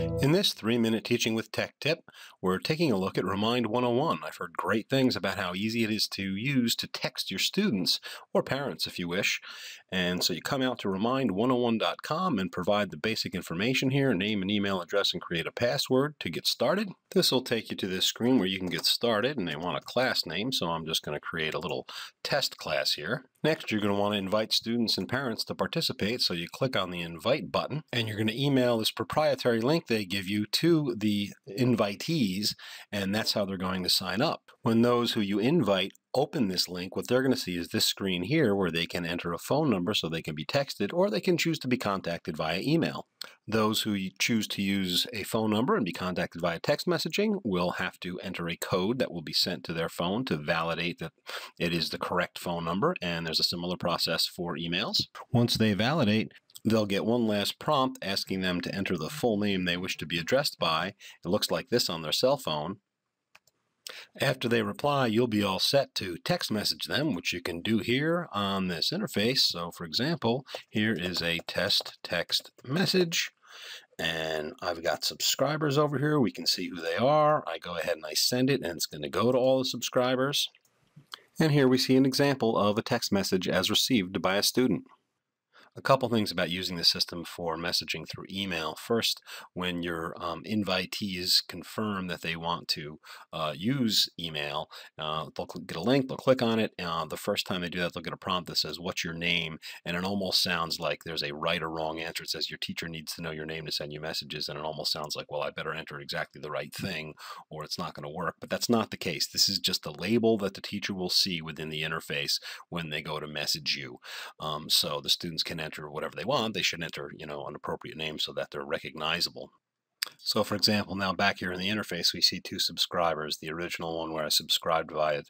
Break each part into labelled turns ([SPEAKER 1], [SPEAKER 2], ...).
[SPEAKER 1] In this three-minute Teaching with Tech tip, we're taking a look at Remind 101. I've heard great things about how easy it is to use to text your students, or parents if you wish. And so you come out to remind101.com and provide the basic information here, name and email address, and create a password to get started. This will take you to this screen where you can get started, and they want a class name, so I'm just going to create a little test class here. Next, you're going to want to invite students and parents to participate, so you click on the Invite button, and you're going to email this proprietary link they give you to the invitees, and that's how they're going to sign up. When those who you invite open this link, what they're going to see is this screen here where they can enter a phone number so they can be texted, or they can choose to be contacted via email. Those who choose to use a phone number and be contacted via text messaging will have to enter a code that will be sent to their phone to validate that it is the correct phone number, and there's a similar process for emails. Once they validate, they'll get one last prompt asking them to enter the full name they wish to be addressed by. It looks like this on their cell phone. After they reply, you'll be all set to text message them, which you can do here on this interface. So for example, here is a test text message and I've got subscribers over here. We can see who they are. I go ahead and I send it and it's going to go to all the subscribers. And here we see an example of a text message as received by a student. A couple things about using the system for messaging through email. First, when your um, invitees confirm that they want to uh, use email, uh, they'll get a link, they'll click on it. Uh, the first time they do that, they'll get a prompt that says, what's your name? And it almost sounds like there's a right or wrong answer. It says your teacher needs to know your name to send you messages. And it almost sounds like, well, I better enter exactly the right thing or it's not going to work. But that's not the case. This is just a label that the teacher will see within the interface when they go to message you. Um, so the students can enter whatever they want, they should enter, you know, an appropriate name so that they're recognizable. So for example, now back here in the interface, we see two subscribers, the original one where I subscribed via,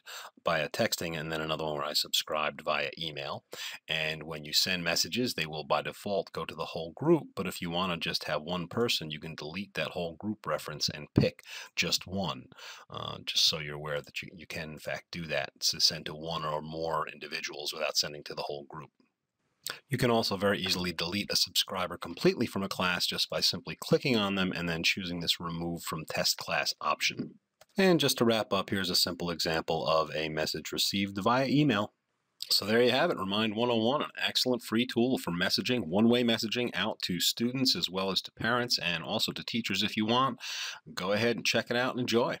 [SPEAKER 1] via texting and then another one where I subscribed via email. And when you send messages, they will by default go to the whole group. But if you want to just have one person, you can delete that whole group reference and pick just one, uh, just so you're aware that you, you can in fact do that. to send to one or more individuals without sending to the whole group. You can also very easily delete a subscriber completely from a class just by simply clicking on them and then choosing this remove from test class option. And just to wrap up, here's a simple example of a message received via email. So there you have it, Remind 101, an excellent free tool for messaging, one-way messaging out to students as well as to parents and also to teachers if you want. Go ahead and check it out and enjoy.